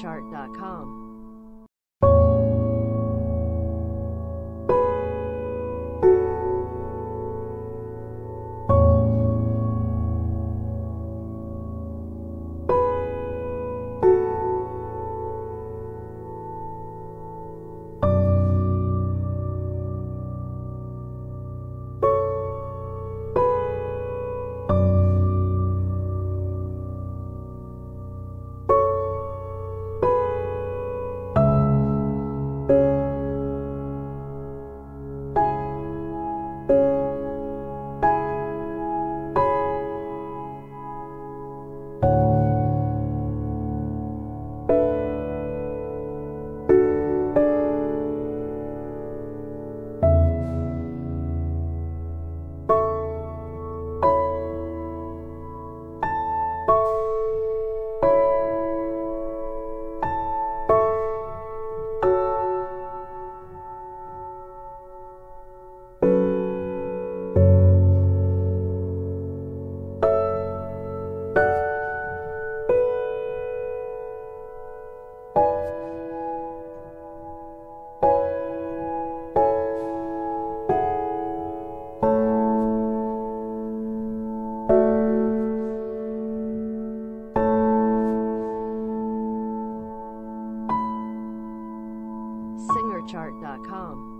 SingerChart.com. SingerChart.com.